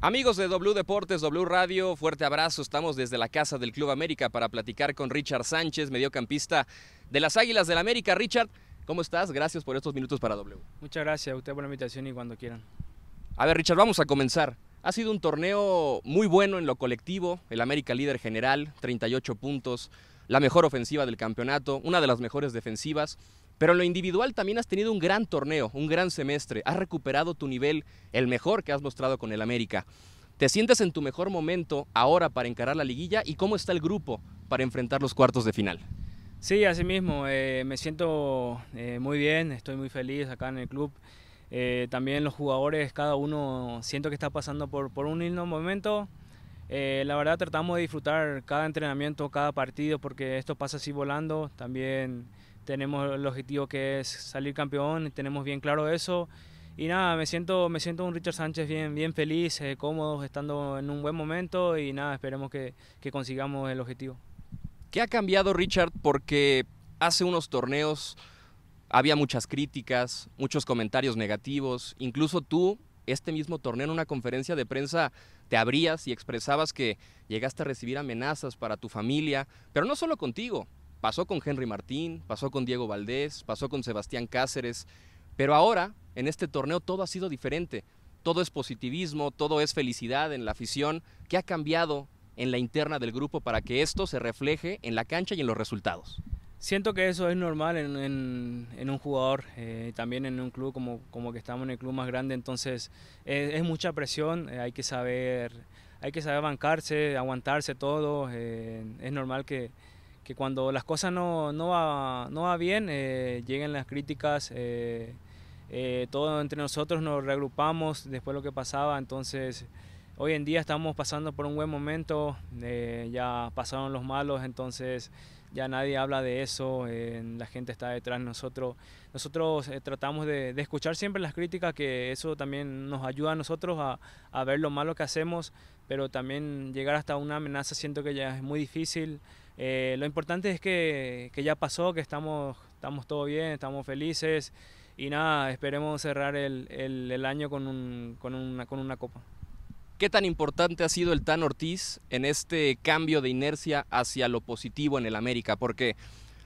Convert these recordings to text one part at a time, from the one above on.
Amigos de W Deportes, W Radio, fuerte abrazo. Estamos desde la casa del Club América para platicar con Richard Sánchez, mediocampista de las Águilas del América. Richard, ¿cómo estás? Gracias por estos minutos para W. Muchas gracias a usted por la invitación y cuando quieran. A ver, Richard, vamos a comenzar. Ha sido un torneo muy bueno en lo colectivo. El América líder general, 38 puntos, la mejor ofensiva del campeonato, una de las mejores defensivas. Pero en lo individual también has tenido un gran torneo, un gran semestre. Has recuperado tu nivel, el mejor que has mostrado con el América. ¿Te sientes en tu mejor momento ahora para encarar la liguilla y cómo está el grupo para enfrentar los cuartos de final? Sí, así mismo, eh, me siento eh, muy bien, estoy muy feliz acá en el club. Eh, también los jugadores, cada uno siento que está pasando por, un lindo momento. la verdad tratamos de disfrutar cada entrenamiento, cada partido, porque esto pasa así volando. También tenemos el objetivo que es salir campeón, tenemos bien claro eso. Y nada, me siento, me siento un Richard Sánchez bien, bien feliz, eh, cómodo, estando en un buen momento y nada, esperemos que, que consigamos el objetivo. ¿Qué ha cambiado Richard? Porque hace unos torneos había muchas críticas, muchos comentarios negativos, incluso tú, este mismo torneo en una conferencia de prensa, te abrías y expresabas que llegaste a recibir amenazas para tu familia, pero no solo contigo, Pasó con Henry Martín, pasó con Diego Valdés, pasó con Sebastián Cáceres, pero ahora, en este torneo, todo ha sido diferente. Todo es positivismo, todo es felicidad en la afición. ¿Qué ha cambiado en la interna del grupo para que esto se refleje en la cancha y en los resultados? Siento que eso es normal en, un jugador, eh, también en un club como, como que estamos en el club más grande, entonces es, mucha presión, eh, hay que saber hay que saber bancarse, aguantarse todo, eh, es normal que, que cuando las cosas no, no, va, no va bien, eh, lleguen las críticas, eh, eh, todos entre nosotros nos reagrupamos después de lo que pasaba, entonces hoy en día estamos pasando por un buen momento, ya pasaron los malos, entonces ya nadie habla de eso, la gente está detrás de nosotros. Nosotros tratamos de, escuchar siempre las críticas, que eso también nos ayuda a nosotros a, ver lo malo que hacemos, pero también llegar hasta una amenaza siento que ya es muy difícil. Eh, lo importante es que, ya pasó, que estamos, estamos todo bien, estamos felices y nada, esperemos cerrar el, año con, una, con una copa. ¿Qué tan importante ha sido el Tan Ortiz en este cambio de inercia hacia lo positivo en el América? Porque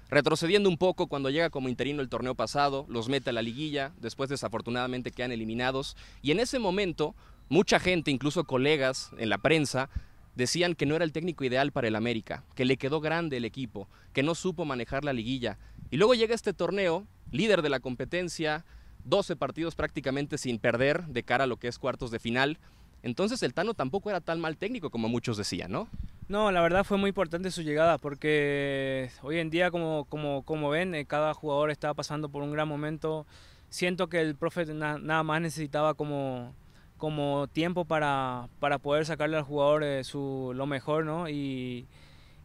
retrocediendo un poco, cuando llega como interino el torneo pasado, los mete a la liguilla, después desafortunadamente quedan eliminados, y en ese momento mucha gente, incluso colegas en la prensa, decían que no era el técnico ideal para el América, que le quedó grande el equipo, que no supo manejar la liguilla. Y luego llega este torneo, líder de la competencia, 12 partidos prácticamente sin perder de cara a lo que es cuartos de final. Entonces el Tano tampoco era tan mal técnico como muchos decían, ¿no? No, la verdad fue muy importante su llegada porque hoy en día, como, como, como ven, eh, cada jugador está pasando por un gran momento. Siento que el profe nada más necesitaba como como tiempo para, para poder sacarle al jugador eh, su, lo mejor, ¿no? Y,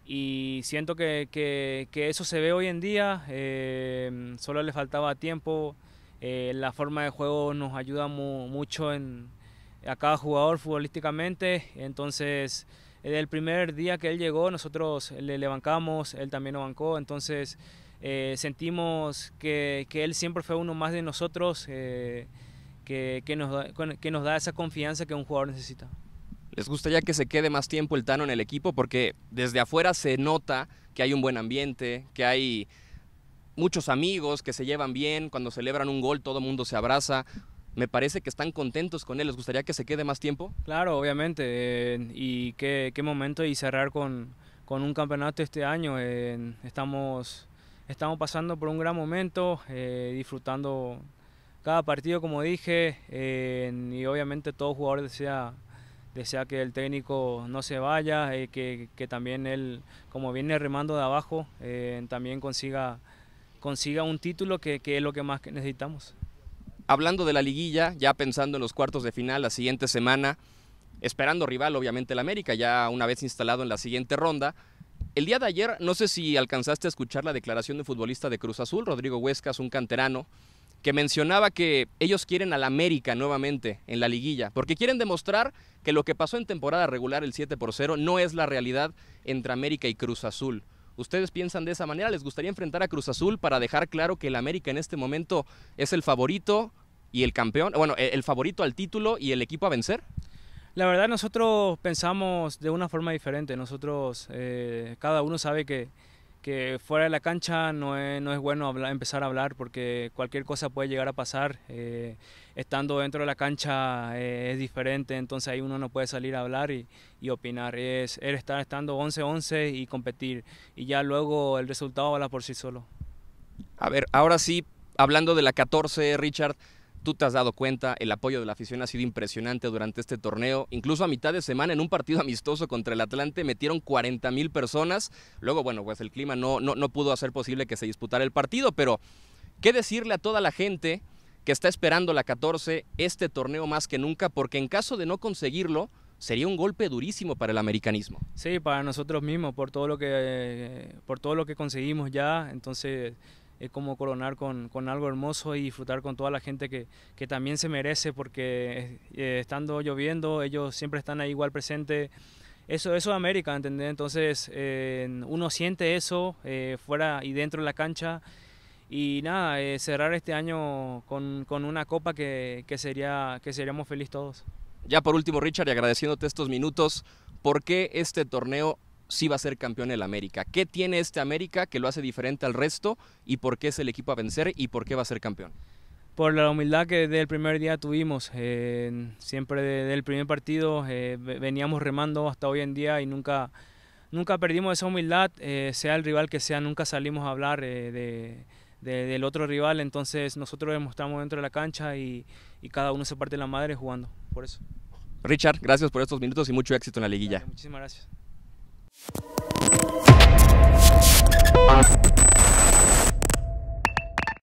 y siento que, que, que, eso se ve hoy en día, eh, solo le faltaba tiempo, eh, la forma de juego nos ayuda mucho en, a cada jugador futbolísticamente, entonces desde el primer día que él llegó nosotros le, le bancamos, él también nos bancó, entonces sentimos que, que, él siempre fue uno más de nosotros que, nos da, que nos da esa confianza que un jugador necesita. ¿Les gustaría que se quede más tiempo el Tano en el equipo? Porque desde afuera se nota que hay un buen ambiente, que hay muchos amigos que se llevan bien, cuando celebran un gol todo el mundo se abraza. Me parece que están contentos con él. ¿Les gustaría que se quede más tiempo? Claro, obviamente. Eh, y qué, qué, momento y cerrar con, con un campeonato este año. Eh, estamos, estamos pasando por un gran momento, eh, disfrutando cada partido, como dije, y obviamente todo jugador desea, desea que el técnico no se vaya, eh, que, que, también él, como viene remando de abajo, eh, también consiga, consiga un título que, que es lo que más necesitamos. Hablando de la liguilla, ya pensando en los cuartos de final la siguiente semana, esperando rival obviamente el América, ya una vez instalado en la siguiente ronda, el día de ayer, no sé si alcanzaste a escuchar la declaración de futbolista de Cruz Azul, Rodrigo Huescas, un canterano, que mencionaba que ellos quieren al América nuevamente en la liguilla, porque quieren demostrar que lo que pasó en temporada regular, el 7 por 0, no es la realidad entre América y Cruz Azul. ¿Ustedes piensan de esa manera? ¿Les gustaría enfrentar a Cruz Azul para dejar claro que el América en este momento es el favorito y el campeón? Bueno, el favorito al título y el equipo a vencer? La verdad nosotros pensamos de una forma diferente. Nosotros, eh, cada uno sabe que, que, fuera de la cancha no es, no es bueno hablar, empezar a hablar porque cualquier cosa puede llegar a pasar. Eh, estando dentro de la cancha eh, es diferente, entonces ahí uno no puede salir a hablar y, y opinar. Es, es estar estando 11-11 y competir y ya luego el resultado habla por sí solo. A ver, ahora sí, hablando de la 14, Richard. Tú te has dado cuenta, el apoyo de la afición ha sido impresionante durante este torneo. Incluso a mitad de semana, en un partido amistoso contra el Atlante, metieron 40 mil personas. Luego, bueno, pues el clima no, no, no pudo hacer posible que se disputara el partido, pero ¿qué decirle a toda la gente que está esperando la 14 este torneo más que nunca? Porque en caso de no conseguirlo, sería un golpe durísimo para el americanismo. Sí, para nosotros mismos, por todo lo que, por todo lo que conseguimos ya. Entonces es como coronar con, con, algo hermoso y disfrutar con toda la gente que, que también se merece porque eh, estando lloviendo ellos siempre están ahí igual presentes. Eso, eso es América, ¿entendés? Entonces eh, uno siente eso eh, fuera y dentro de la cancha y nada, eh, cerrar este año con, con una copa que, que, sería, que seríamos felices todos. Ya por último, Richard, y agradeciéndote estos minutos, ¿por qué este torneo sí va a ser campeón el América. ¿Qué tiene este América que lo hace diferente al resto y por qué es el equipo a vencer y por qué va a ser campeón? Por la humildad que desde el primer día tuvimos, eh, siempre desde el primer partido eh, veníamos remando hasta hoy en día y nunca, nunca perdimos esa humildad, eh, sea el rival que sea, nunca salimos a hablar eh, de, de, del otro rival, entonces nosotros demostramos dentro de la cancha y, y cada uno se parte la madre jugando, por eso. Richard, gracias por estos minutos y mucho éxito en la liguilla. Vale, muchísimas gracias. Thank